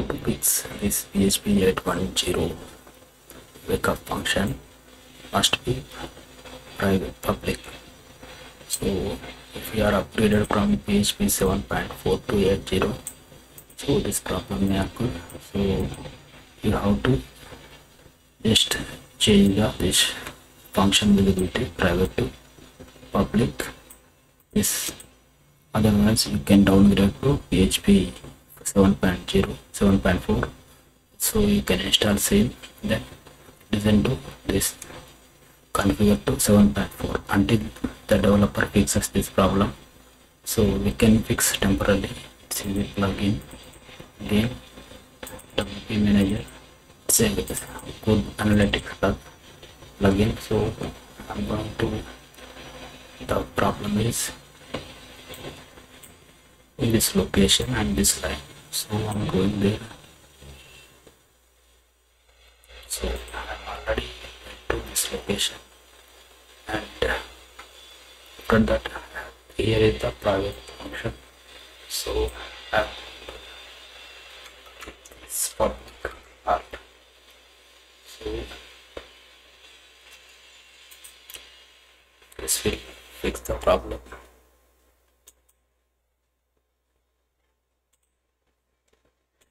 to fix this PHP 810 wake-up function must be private public. So if you are upgraded from PHP 7.4 to 8.0, so this problem may occur. So you have to just change the this function visibility private to public. This otherwise you can downgrade to PHP 7.0 7.4 so you can install same then listen to this. Configure to 7.4 until the developer fixes this problem. So we can fix temporarily. See the plugin. WP manager it's Google Analytics plug plugin. So I'm going to the problem is in this location and this line so i'm going there. So i'm already to this location. And uh, after that. Here is the private function. So i'm public part. So this will fix the problem Just so